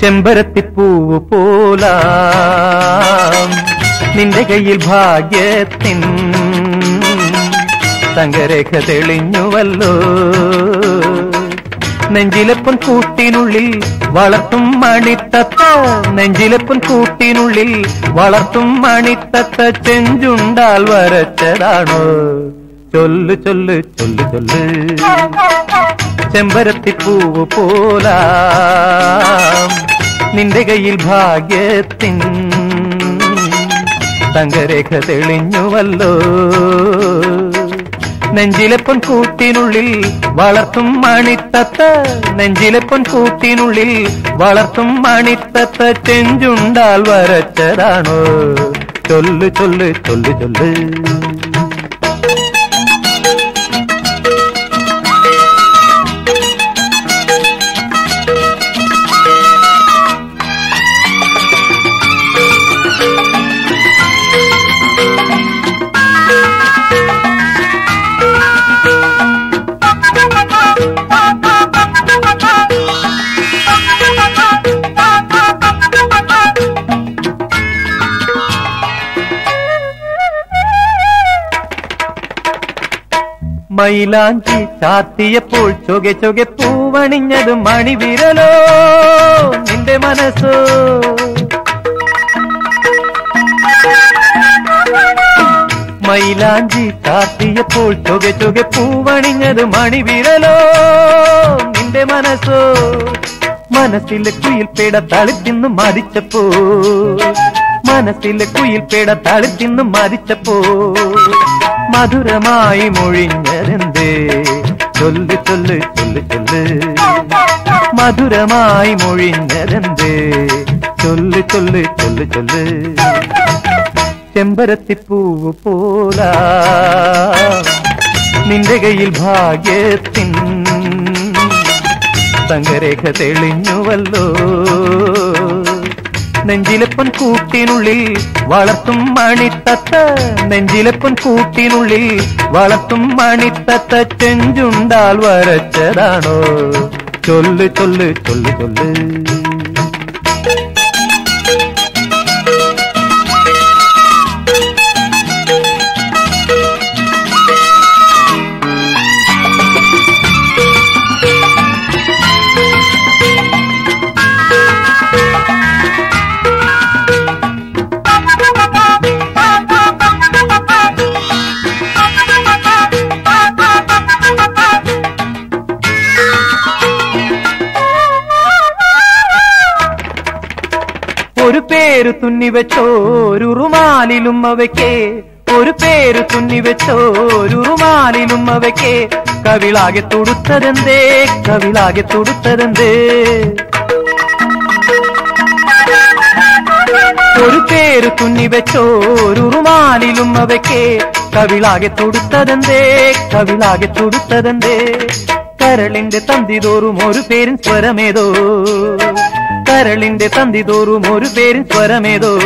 ചെമ്പരത്തിപ്പൂവ് പോല. നിന്റെ കയ്യിൽ ഭാഗ്യത്തിൻ തങ്കരേഖ തെളിഞ്ഞുവല്ലോ. നെഞ്ചിലപ്പൻ കൂട്ടിനുള്ളിൽ വളർത്തും മണിത്തത്ത നെഞ്ചിലപ്പൻ കൂട്ടിനുള്ളിൽ വളർത്തും മണിത്തത്ത ചെഞ്ചുണ്ടാൽ വരച്ചതാണോ? ചൊല്ലു ചൊല്ലു ചൊല്ലു ചൊല്ലു. ചെമ്പരത്തിപ്പൂവ് പോലാ. നിന്റെ കയ്യിൽ ഭാഗ്യത്തിൻ തങ്കരേഖ തെളിഞ്ഞുവല്ലോ. നെഞ്ചിലെപ്പൻ കൂട്ടിനുള്ളിൽ വളർത്തും മണിത്തത്ത നെഞ്ചിലെപ്പൻ കൂട്ടിനുള്ളിൽ വളർത്തും മണിത്തത്ത ചെഞ്ചുണ്ടാൽ വരച്ചതാണോ ചൊല്ലു ചൊല്ലു ചൊല്ലു ചൊല്ലു മൈലാഞ്ചി ചാത്തിയപ്പോൾ ചൊകെ ചൊകെ പൂവണിഞ്ഞത് മണിവിരലോ? നിന്റെ മനസ്സോ? മൈലാഞ്ചി ചാത്തിയപ്പോൾ ചൊകെ ചൊകെ പൂവണിഞ്ഞത് മണിവിരലോ? നിന്റെ മനസ്സോ? മനസ്സിലെ കുയിൽ പേട തളിപ്പിന്ന് മതിച്ചപ്പോ മനസ്സിലെ കുയിൽ പേട തളിത്തിന്ന് മരിച്ചപ്പോ മധുരമായി മൊഴിഞ്ഞതെന്തേ? ചൊല്ല് ചൊല്ല് ചൊല്ല് ചൊല്ല്. മധുരമായി മൊഴിഞ്ഞതെന്തേ? ചൊല്ല് ചൊല്ല് ചൊല്ല് ചൊല്ല്. ചെമ്പരത്തിപ്പൂവ് പോലാ. നിന്റെ കയ്യിൽ ഭാഗ്യത്തിൻ. തങ്കരേഖ തെളിഞ്ഞുവല്ലോ. നെഞ്ചിലപ്പൻ കൂട്ടിനുള്ളിൽ വളർത്തും മണിത്തത്ത നെഞ്ചിലപ്പൻ കൂട്ടിനുള്ളിൽ വളർത്തും മണിത്തത്ത ചെഞ്ചുണ്ടാൽ വരച്ചതാണോ ചൊല്ല് ചൊല്ല് ചൊല്ല് ചൊല്ല് ഒരു പേര് തുന്നി വെച്ചോ ഒരു റുമാലിലും അവയ്ക്ക് ഒരു പേര് തുന്നി വെച്ചോ ഒരു റുമാലിലും അവയ്ക്ക് കവിളാകെ തുടുത്തതെന്തേ കവിളാകെ തുടുത്തതെന്തേ ഒരു പേര് തുന്നി വെച്ചോ ഒരു റുമാലിലും അവയ്ക്ക് കവിളാകെ തുടുത്തതെന്തേ കവിളാകെ തുടുത്തതെന്തേ കരളിന്റെ തന്തിതോറും ഒരു പേരിൻ സ്വരമേതോ കരളിന്റെ തന്തി തോറും ഒരു പേരിൻ സ്വരമേതോ.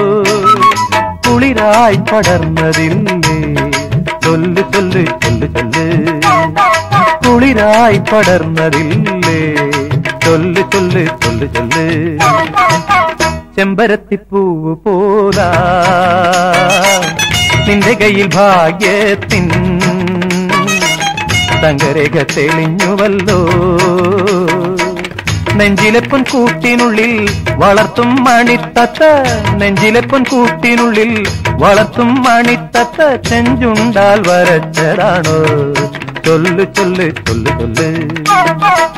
കുളിരായി പടർന്നതില്ലേ? ചൊല്ല് ചൊല്ല് ചൊല്ല് ചൊല്ല്. കുളിരായി പടർന്നതില്ലേ? ചൊല്ല് ചൊല്ല് ചൊല്ല് ചൊല്ല്. ചെമ്പരത്തിപ്പൂവ് പോലാ. നിന്റെ കയ്യിൽ ഭാഗ്യത്തിൻ തങ്കരേഖ തെളിഞ്ഞുവല്ലോ. നെഞ്ചിലെപ്പൻ കൂട്ടിനുള്ളിൽ വളർത്തും മണിത്തത്ത നെഞ്ചിലെപ്പൻ കൂട്ടിനുള്ളിൽ വളർത്തും മണിത്തത്ത ചെഞ്ചുണ്ടാൽ വരച്ചതാണോ ചൊല്ല് ചൊല്ല് ചൊല്ല് ചൊല്ല് ചൊല്ല്